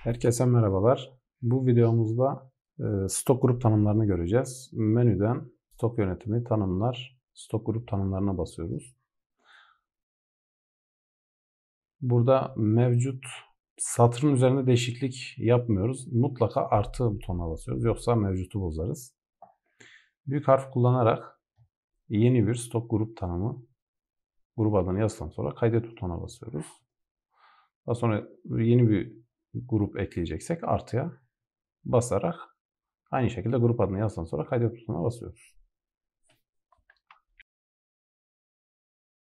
Herkese merhabalar. Bu videomuzda e, stok grup tanımlarını göreceğiz. Menüden stok yönetimi, tanımlar, stok grup tanımlarına basıyoruz. Burada mevcut satırın üzerinde değişiklik yapmıyoruz. Mutlaka artı butonuna basıyoruz. Yoksa mevcutu bozarız. Büyük harf kullanarak yeni bir stok grup tanımı grup adını yazdıktan sonra kaydet butonuna basıyoruz. Daha sonra yeni bir grup ekleyeceksek artıya basarak aynı şekilde grup adını yazdıktan sonra kaydet butonuna basıyoruz.